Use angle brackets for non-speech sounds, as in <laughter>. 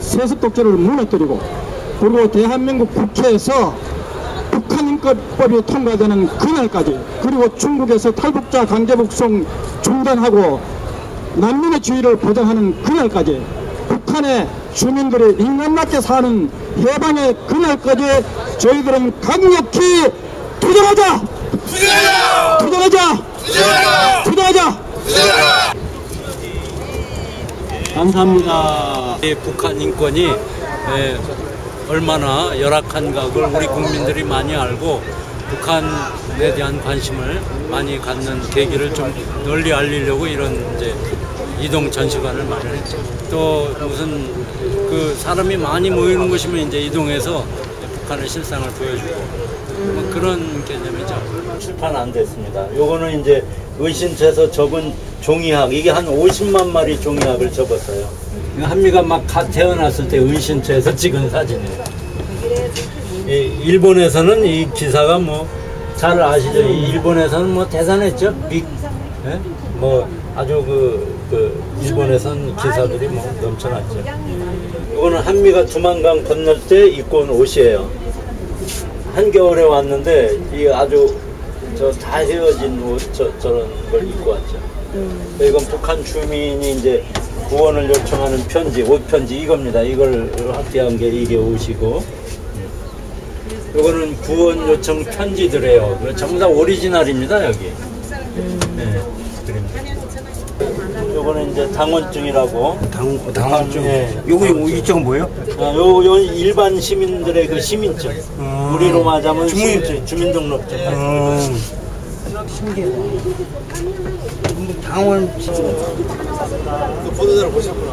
세습 독재를 무너뜨리고 그리고 대한민국 국회에서 북한 인권법이 통과되는 그날까지 그리고 중국에서 탈북자 강제 북송 중단하고 난민의 주의를 보장하는 그날까지 북한의 주민들이 인간답게 사는 해방의 그날까지 저희들은 강력히 투쟁하자! 투쟁하자! 투쟁하자! 감사합니다. 이 북한 인권이 예, 얼마나 열악한가를 우리 국민들이 많이 알고 북한에 대한 관심을 많이 갖는 계기를 좀 널리 알리려고 이런 이제 이동 전시관을 마련했죠. 또 무슨 그 사람이 많이 모이는 곳이면 이제 이동해서 북한의 실상을 보여주고 뭐 그런 개념이죠. 출판 안 됐습니다. 요거는 이제 의신체에서 적은 종이학 이게 한 50만 마리 종이학을 접었어요. 한미가 막 갓 태어났을 때 의신체에서 <laughs> 찍은 사진이에요. 이 일본에서는 이 기사가 뭐 잘 아시죠? 이 일본에서는 뭐 대단했죠. 빅, 예? 뭐 아주 그, 그 일본에선 기사들이 뭐 넘쳐났죠. 이거는 한미가 두만강 건널 때 입고 온 옷이에요. 한겨울에 왔는데 이 아주 저다 헤어진 옷 저, 저런 걸 입고 왔죠. 이건 북한 주민이 이제 구원을 요청하는 편지, 옷 편지 이겁니다. 이걸 확대한 게 이게 옷이고. 이거는 구원 요청 편지들이에요. 전부 다 오리지널입니다 여기. 네, 그립니다. 요거는 이제 당원증이라고. 당, 당황증. 예. 요거 요거 이쪽은 뭐예요? 아, 요, 요 일반 시민들의 그 시민증. 음. 우리로 말하자면 주민- 시민증, 주민등록증. 음. 신기하다. 당원 보도자료 보셨구나.